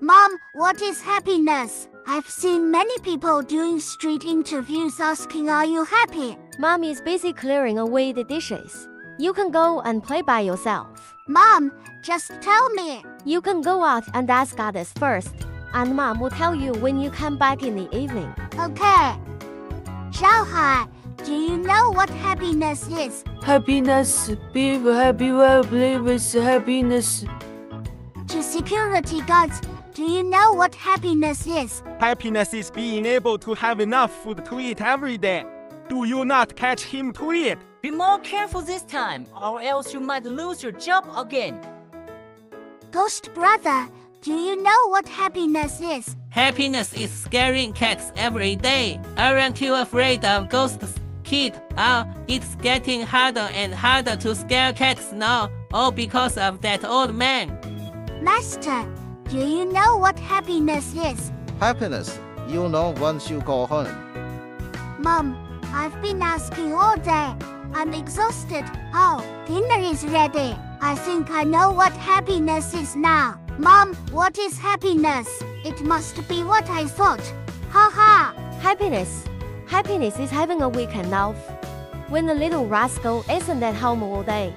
Mom, what is happiness? I've seen many people doing street interviews asking, Are you happy? Mom is busy clearing away the dishes. You can go and play by yourself. Mom, just tell me. You can go out and ask others first, and Mom will tell you when you come back in the evening. Okay. Xiaohai, do you know what happiness is? Happiness, be happy, well, play with happiness. To security guards, do you know what happiness is? Happiness is being able to have enough food to eat every day. Do you not catch him to it? Be more careful this time, or else you might lose your job again. Ghost brother, do you know what happiness is? Happiness is scaring cats every day. Aren't you afraid of ghosts, kid? Ah, it's getting harder and harder to scare cats now, all because of that old man. Master, do you know what happiness is? Happiness, you know once you go home. Mom, I've been asking all day. I'm exhausted. Oh, dinner is ready. I think I know what happiness is now. Mom, what is happiness? It must be what I thought. Ha ha. Happiness. Happiness is having a weekend off. When the little rascal isn't at home all day.